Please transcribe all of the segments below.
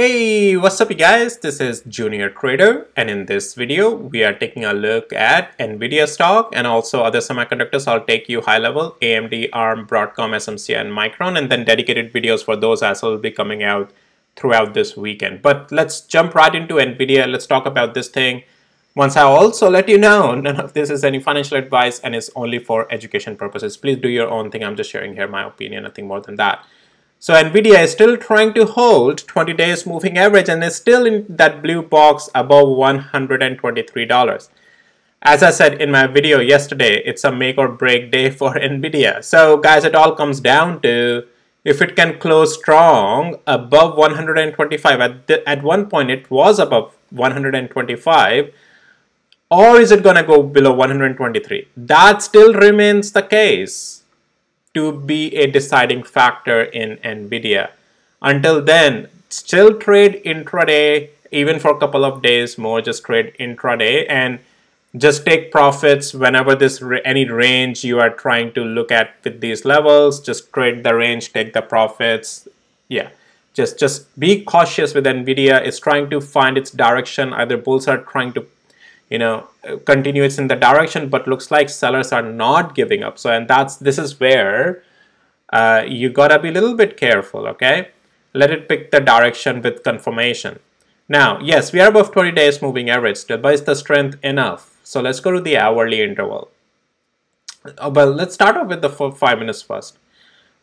Hey, what's up you guys? This is Junior Trader and in this video we are taking a look at Nvidia stock and also other semiconductors. I'll take you high level AMD, ARM, Broadcom, SMC and Micron and then dedicated videos for those as well will be coming out throughout this weekend. But let's jump right into Nvidia. Let's talk about this thing. Once I also let you know none of this is any financial advice and is only for education purposes. Please do your own thing. I'm just sharing here my opinion, nothing more than that. So Nvidia is still trying to hold 20 days moving average and is still in that blue box above $123. As I said in my video yesterday, it's a make or break day for Nvidia. So guys, it all comes down to if it can close strong above 125. At, the, at one point it was above 125 or is it going to go below 123? That still remains the case to be a deciding factor in NVIDIA. Until then, still trade intraday, even for a couple of days more, just trade intraday and just take profits whenever this any range you are trying to look at with these levels. Just trade the range, take the profits. Yeah, just just be cautious with NVIDIA. It's trying to find its direction. Either bulls are trying to you know continues in the direction but looks like sellers are not giving up. So and that's this is where uh, you gotta be a little bit careful okay? Let it pick the direction with confirmation. Now yes we are above 20 days moving average. But is the strength enough. So let's go to the hourly interval. Uh, well let's start off with the five minutes first.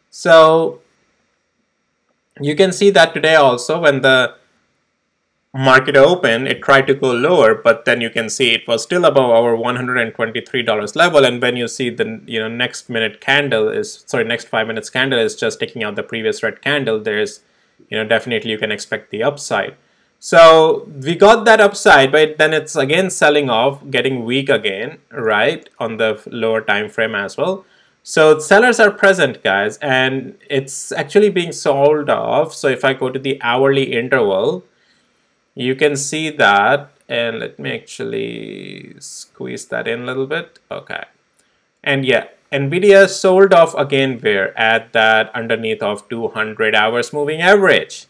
So you can see that today also when the market open, it tried to go lower, but then you can see it was still above our $123 level. And when you see the you know next minute candle is sorry next five minutes candle is just taking out the previous red candle, there's you know definitely you can expect the upside. So we got that upside, but then it's again selling off, getting weak again, right, on the lower time frame as well. So sellers are present, guys, and it's actually being sold off. So if I go to the hourly interval, you can see that and let me actually squeeze that in a little bit. Okay. And yeah nvidia sold off again where at that underneath of 200 hours moving average.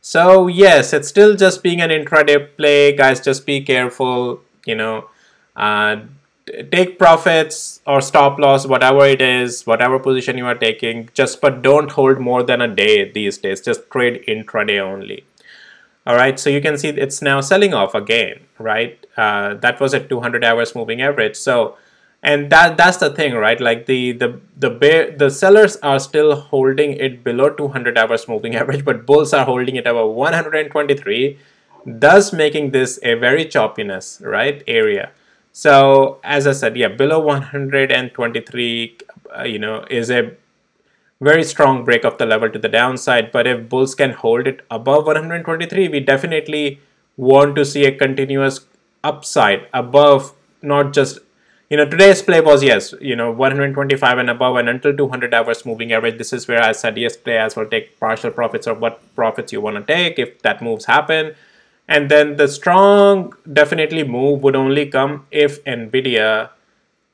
So yes it's still just being an intraday play. Guys just be careful you know uh, take profits or stop loss whatever it is whatever position you are taking just but don't hold more than a day these days. Just trade intraday only all right, so you can see it's now selling off again, right? Uh, that was at 200 hours moving average. So, and that that's the thing, right? Like the the the bear, the sellers are still holding it below 200 hours moving average, but bulls are holding it above 123, thus making this a very choppiness, right? Area. So as I said, yeah, below 123, uh, you know, is a very strong break of the level to the downside. But if bulls can hold it above 123, we definitely want to see a continuous upside above not just you know today's play was yes you know 125 and above and until 200 hours moving average this is where i said yes play as well take partial profits or what profits you want to take if that moves happen and then the strong definitely move would only come if nvidia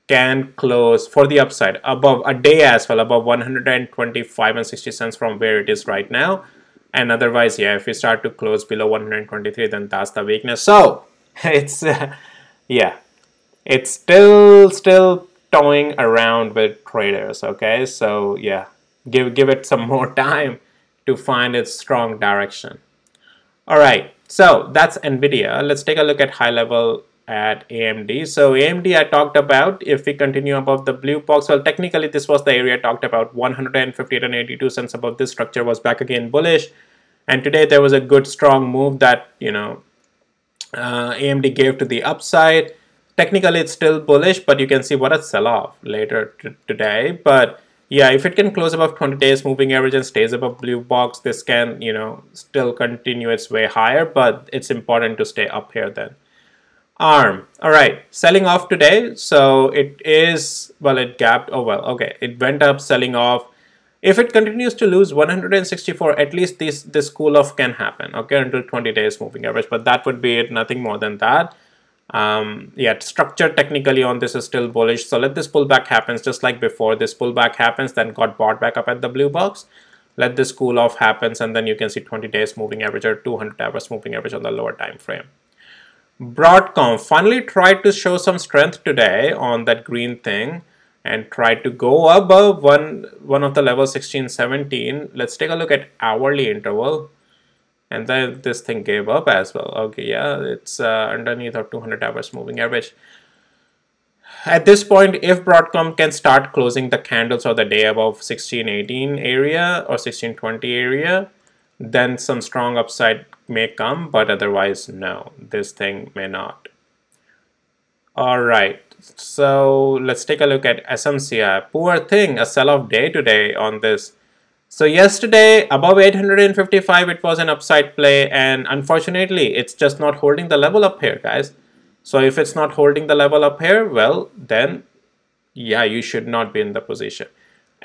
can close for the upside above a day as well above 125 and 60 cents from where it is right now. And otherwise yeah if we start to close below 123 then that's the weakness. So it's uh, yeah it's still still toying around with traders okay? So yeah give give it some more time to find its strong direction. All right so that's nvidia. Let's take a look at high level at AMD. So AMD I talked about, if we continue above the blue box, well technically this was the area I talked about, 158 and 82 cents above this structure was back again bullish. And today there was a good strong move that, you know, uh, AMD gave to the upside. Technically it's still bullish, but you can see what a sell-off later today. But yeah, if it can close above 20 days moving average and stays above blue box, this can, you know, still continue its way higher, but it's important to stay up here then. ARM. All right, selling off today. So it is, well, it gapped. Oh, well, okay. It went up selling off. If it continues to lose 164, at least this, this cool off can happen, okay, until 20 days moving average. But that would be it, nothing more than that. Um, yeah, structure technically on this is still bullish. So let this pullback happens just like before. This pullback happens, then got bought back up at the blue box. let this cool off happens and then you can see 20 days moving average or 200 hours moving average on the lower time frame. Broadcom finally tried to show some strength today on that green thing and tried to go above one one of the level 16 17 let's take a look at hourly interval. And then this thing gave up as well. Okay yeah it's uh, underneath of 200 hours moving average. At this point, if Broadcom can start closing the candles of the day above 1618 area or 1620 area, then some strong upside may come, but otherwise, no, this thing may not. All right, so let's take a look at SMCI. Poor thing, a sell-off day today on this. So yesterday, above 855, it was an upside play, and unfortunately, it's just not holding the level up here, guys. So if it's not holding the level up here, well, then yeah, you should not be in the position.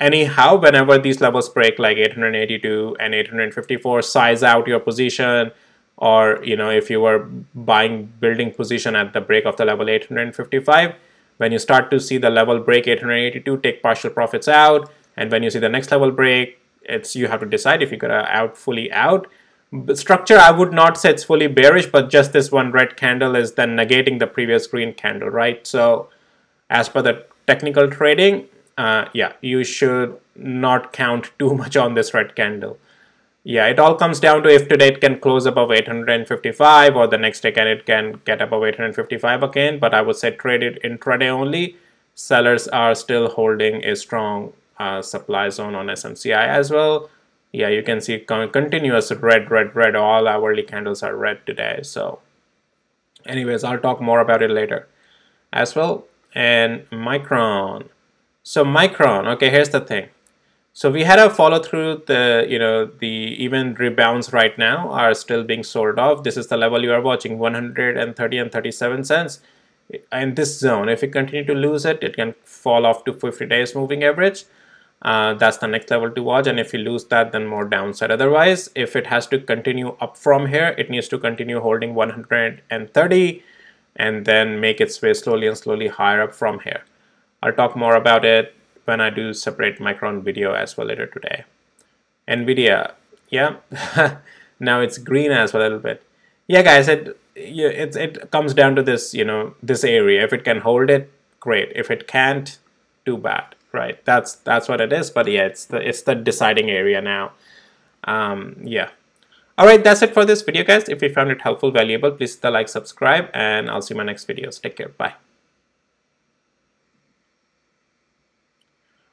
Anyhow, whenever these levels break like 882 and 854, size out your position or, you know, if you were buying building position at the break of the level 855, when you start to see the level break 882, take partial profits out. And when you see the next level break, it's you have to decide if you got out fully out structure I would not say it's fully bearish but just this one red candle is then negating the previous green candle right so as per the technical trading uh, yeah you should not count too much on this red candle. Yeah it all comes down to if today it can close above 855 or the next day can it can get above 855 again. But I would say trade it intraday only. Sellers are still holding a strong uh, supply zone on SMCI as well. Yeah you can see continuous red red red. All hourly candles are red today. So anyways I'll talk more about it later as well. And Micron so Micron okay here's the thing. So we had a follow through the you know the even rebounds right now are still being sold off. This is the level you are watching 130 and 37 cents in this zone. If you continue to lose it it can fall off to 50 days moving average. Uh, that's the next level to watch and if you lose that then more downside. Otherwise if it has to continue up from here it needs to continue holding 130 and then make its way slowly and slowly higher up from here I'll talk more about it when I do separate Micron video as well later today Nvidia yeah now it's green as well a little bit yeah guys it it, it comes down to this you know this area if it can hold it great if it can't too bad right? That's that's what it is. But yeah, it's the it's the deciding area now. Um, yeah. All right, that's it for this video, guys. If you found it helpful, valuable, please hit the like, subscribe, and I'll see you in my next videos. Take care. Bye.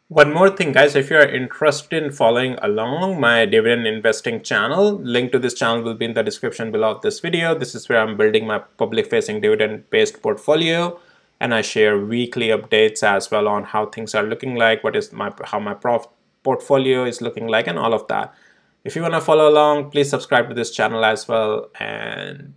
One more thing guys, if you are interested in following along my dividend investing channel, link to this channel will be in the description below of this video. This is where I'm building my public facing dividend based portfolio and I share weekly updates as well on how things are looking like, what is my how my prof portfolio is looking like and all of that. If you want to follow along, please subscribe to this channel as well and